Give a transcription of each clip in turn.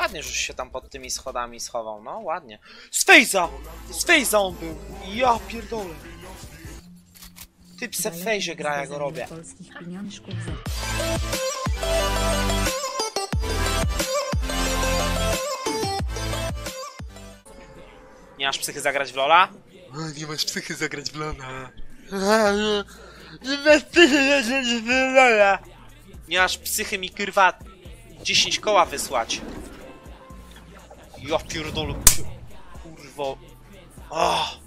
Ładnie, że się tam pod tymi schodami schował, no ładnie. Z Fejza! Z Fejza on był! Ja pierdolę. Typ se w Fejzie gra, ja go robię. Polskich pieniążków za Nie masz psychy zagrać w Lola? Nie masz psychy zagrać w Lona. Nie masz psychy zagrać w Lona. Nie masz psychy mi kurwa 10 koła wysłać. Ja pierdolę. Kurwo. Oh.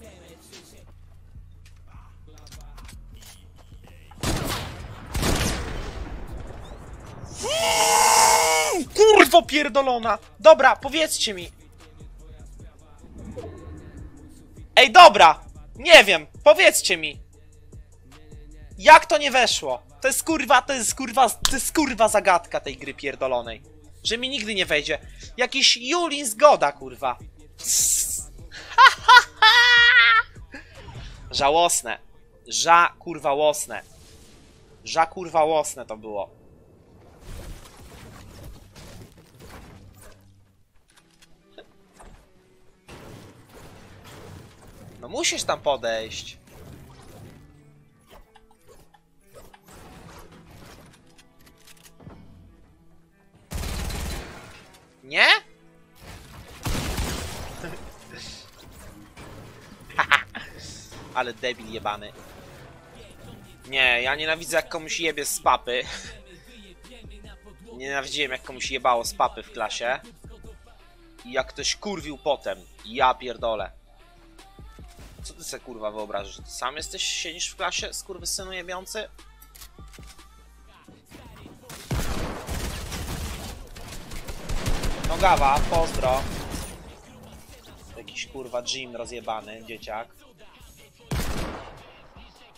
Kurwo pierdolona! Dobra, powiedzcie mi. Ej, dobra! Nie wiem, powiedzcie mi. Jak to nie weszło? To jest kurwa, to jest kurwa, to jest kurwa zagadka tej gry pierdolonej. Że mi nigdy nie wejdzie. Jakiś Julin zgoda, kurwa. Żałosne. Ża kurwa łosne. Ża kurwa łosne to było. No musisz tam podejść. Ale debil jebany. Nie, ja nienawidzę jak komuś jebie z papy. Nienawidziłem jak komuś jebało z papy w klasie. I jak ktoś kurwił potem. Ja pierdolę. Co ty sobie kurwa wyobrażasz? Ty sam jesteś, siedzisz w klasie, skurwysynu jebiący? No gawa, pozdro. Jakiś kurwa Jim rozjebany, dzieciak.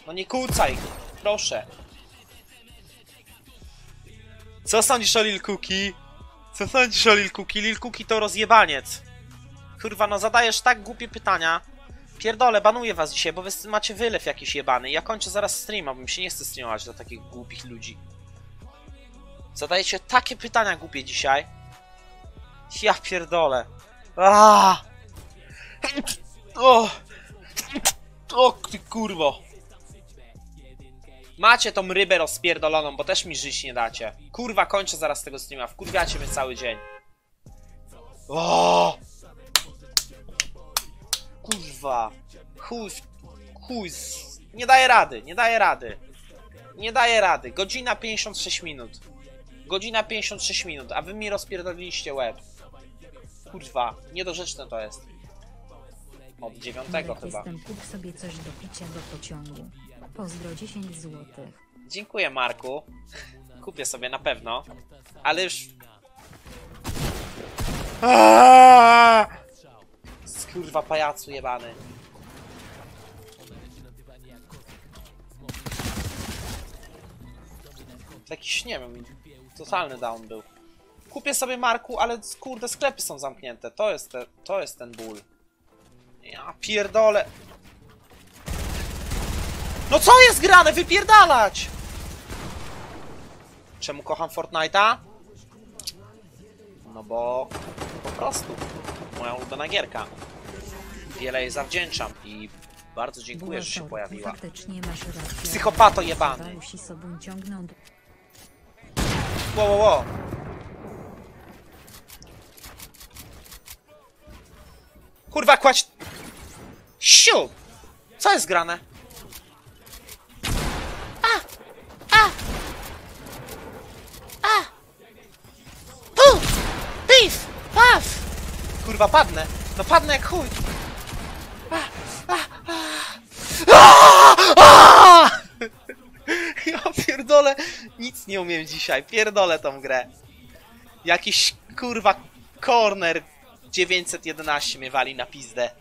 No nie kłócaj, proszę. Co sądzisz o Lil Cookie? Co sądzisz o Lil Cookie? Lil Cookie to rozjebaniec. Kurwa, no zadajesz tak głupie pytania. Pierdolę, banuję was dzisiaj, bo wy macie wylew jakiś jebany. Ja kończę zaraz streama, bo mi się nie chce streamować do takich głupich ludzi. Zadajecie takie pytania głupie dzisiaj. Ja pierdolę. Aaaa! O! O ty kurwo! Macie tą rybę rozpierdoloną, bo też mi żyć nie dacie. Kurwa, kończę zaraz tego streama. Wkurwiacie mnie cały dzień. O! Kurwa. Chuj. Chuj. Nie daję rady, nie daję rady. Nie daję rady. Godzina 56 minut. Godzina 56 minut, a wy mi rozpierdoliliście łeb. Kurwa, niedorzeczne to jest. Od dziewiątego Marek chyba. jestem kup sobie coś do picia do pociągu. Pozdro 10 złotych. Dziękuję, Marku. Kupię sobie na pewno. Ale już... Aaaa! Kurwa pajacu jebany. To jakiś, nie wiem, totalny down był. Kupię sobie Marku, ale kurde, sklepy są zamknięte. To jest, te, to jest ten ból. Ja pierdolę. No co jest grane? Wypierdalać! Czemu kocham Fortnite'a? No bo po prostu moja ulubiona gierka. Wiele jej zawdzięczam i bardzo dziękuję, że się pojawiła. Psychopato jebany. Walusi sobą ciągną d- Wo, wo, wo. Kurwa, kładź... Siu! Co jest grane? A! A! A! Pu! Pif! Paf! Kurwa, padnę. No padnę jak chuj. Ja pierdolę, nic nie umiem dzisiaj, pierdolę tą grę. Jakiś kurwa corner 911 mnie wali na pizdę.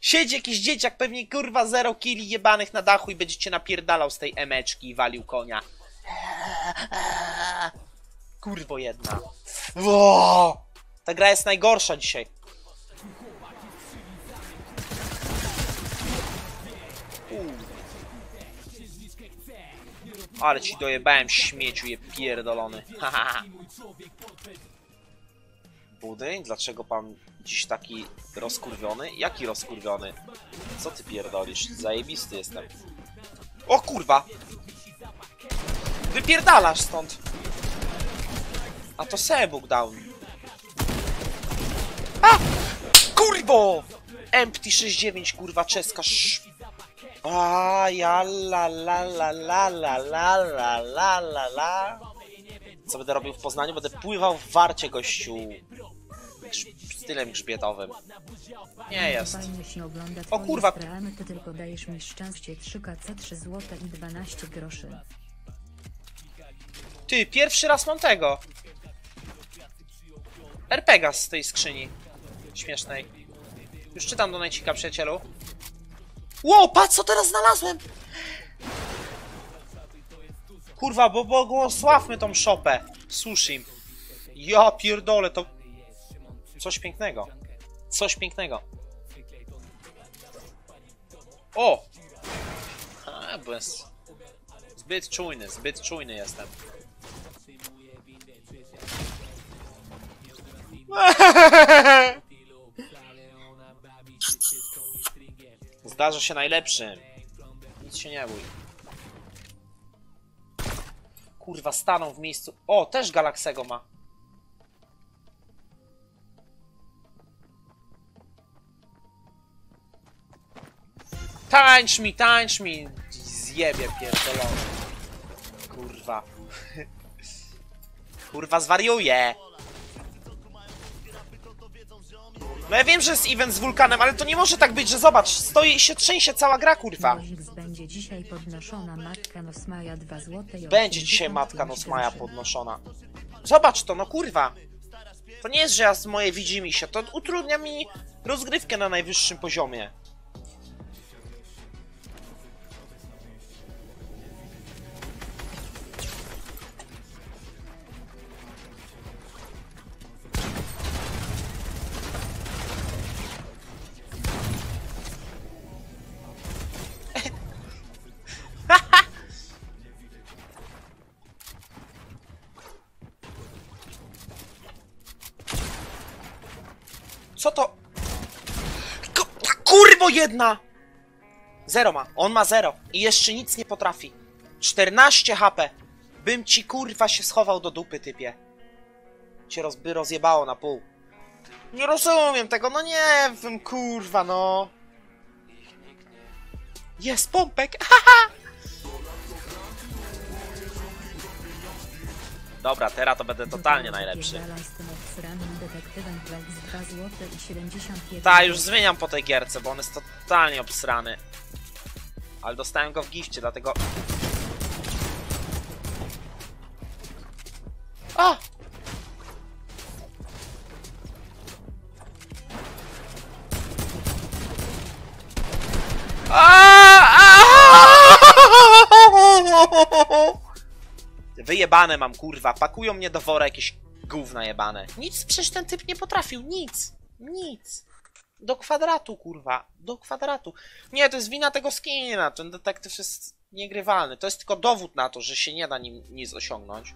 Siedzi jakiś dzieciak, pewnie kurwa zero kili jebanych na dachu i będziecie napierdalał z tej emeczki i walił konia. Kurwo jedna. Ta gra jest najgorsza dzisiaj. Ale ci dojebałem śmieciu je pierdolony. Budyń? Dlaczego pan dziś taki rozkurwiony? Jaki rozkurwiony? Co ty pierdolisz? Zajebisty jestem. O kurwa! Wypierdalasz stąd! A to Sebuk down. A! Kurwo! Empty 69 kurwa czeska. A ja la la la la la la la la la la Co będę robił w Poznaniu? Będę pływał w warcie gościu grz- stylem grzbietowym. Nie jest. Fajnie się ogląda O kurwa. streamy, ty tylko dajesz mi szczęście 3KC 3 zł i 12 groszy. Ty, pierwszy raz mam tego. RPGa z tej skrzyni. Śmiesznej. Już czytam do najcika, przyjacielu. Ło, patrz co teraz znalazłem! Kurwa, bo błogosławmy tą szopę. Sushim. Ja pierdolę, to... Coś pięknego. Coś pięknego. O! A, bez... Zbyt czujny, zbyt czujny jestem. Zdarza się najlepszym. Nic się nie bój. Kurwa, stanął w miejscu. O, też Galaxego ma. Tańcz mi, tańcz mi! Zjebie pierdolony. Kurwa. Kurwa, zwariuje! No ja wiem, że jest event z wulkanem, ale to nie może tak być, że zobacz, stoi i się trzęsie cała gra, kurwa. Będzie dzisiaj podnoszona matka Nosmaja 2 zł i Będzie dzisiaj 85 matka Nosmaja podnoszona. Zobacz to, no kurwa. To nie jest, że ja z moje widzi mi się, to utrudnia mi rozgrywkę na najwyższym poziomie. Jedna! Zero ma, on ma zero i jeszcze nic nie potrafi. 14 HP. Bym ci kurwa się schował do dupy, typie. Cię roz, by rozjebało na pół. Nie rozumiem tego, no nie wiem, kurwa, no. Jest pompek, haha! Dobra, teraz to będę totalnie najlepszy. Zapierdalaj z tym obsranym detektywem Flex 2 zł i 71 Ta, już zmieniam po tej gierce, bo on jest totalnie obsrany. Ale dostałem go w gifcie, dlatego... A! Wyjebane mam, kurwa. Pakują mnie do wora jakieś gówna jebane. Nic przecież ten typ nie potrafił, nic. Nic. Do kwadratu, kurwa. Do kwadratu. Nie, to jest wina tego skina. Ten detektyw jest niegrywalny. To jest tylko dowód na to, że się nie da nim nic osiągnąć.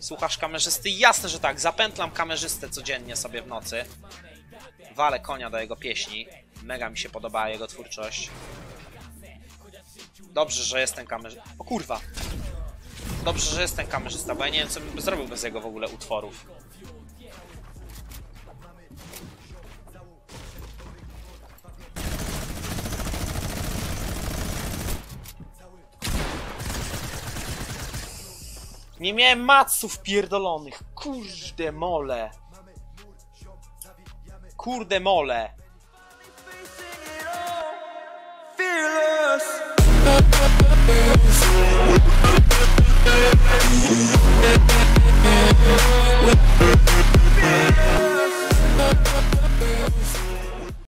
Słuchasz kamerzysty? Jasne, że tak. Zapętlam kamerzystę codziennie sobie w nocy. Walę konia do jego pieśni. Mega mi się podoba jego twórczość. Dobrze, że jestem kamerzysta. O kurwa. Dobrze, że jestem kamerzysta, bo ja nie wiem, co bym zrobił bez jego w ogóle utworów. Nie miałem maców pierdolonych. Kurde mole. Kurde mole. fearless. Yeah.